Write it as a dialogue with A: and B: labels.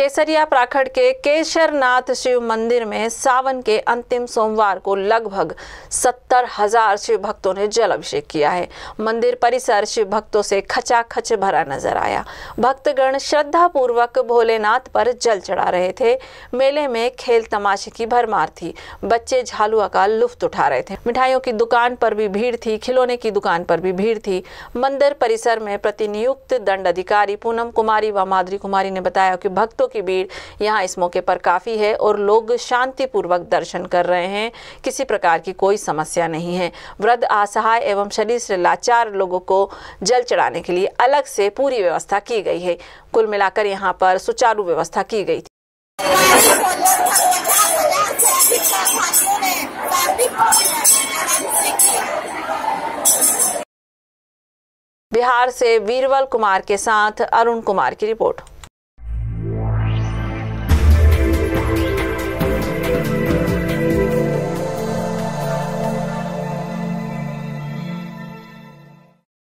A: केसरिया प्राखड़ के केशरनाथ शिव मंदिर में सावन के अंतिम सोमवार को लगभग सत्तर हज़ार शिव भक्तों ने जल अभिषेक किया है। मंदिर परिसर शिव भक्तों से खचाखच भरा नज़र आया। भक्तगण श्रद्धा पूर्वक भोलेनाथ पर जल चढ़ा रहे थे। मेले में खेल तमाशे की भरमार थी। बच्चे झालुआ का लुफ्त उठा रहे थे। मिठाइयों की दुकान पर भी भीड़ थी, खिलौने की दुकान पर भी भीड़ थी। मंदिर परिसर में प्रतिनियुक्त दंड अधिकारी पूनम कुमारी व माधुरी कुमारी ने बताया कि भक्तों की भीड़ यहाँ इस मौके पर काफ़ी है और लोग शांतिपूर्वक दर्शन कर रहे हैं। किसी प्रकार की कोई समस्या नहीं है। वृद्ध असहाय एवं शरीर से लाचार लोगों को जल चढ़ाने के लिए अलग से पूरी व्यवस्था की गई है। कुल मिलाकर यहाँ पर सुचारू व्यवस्था की गई थी। बिहार से वीरवल कुमार के साथ अरुण कुमार की रिपोर्ट।